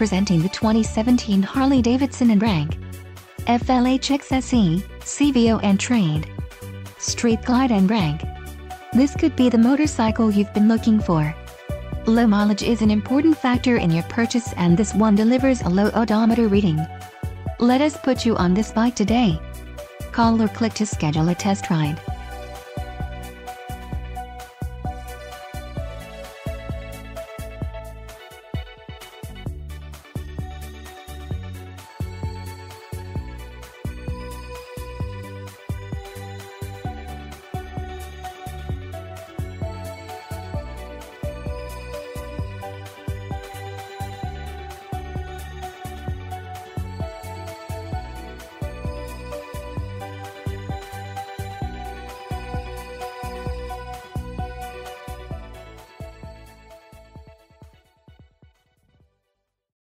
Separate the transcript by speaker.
Speaker 1: presenting the 2017 Harley-Davidson and Rank FLHXSE CVO and Trade Street Glide and Rank. This could be the motorcycle you've been looking for. Low mileage is an important factor in your purchase and this one delivers a low odometer reading. Let us put you on this bike today. Call or click to schedule a test ride.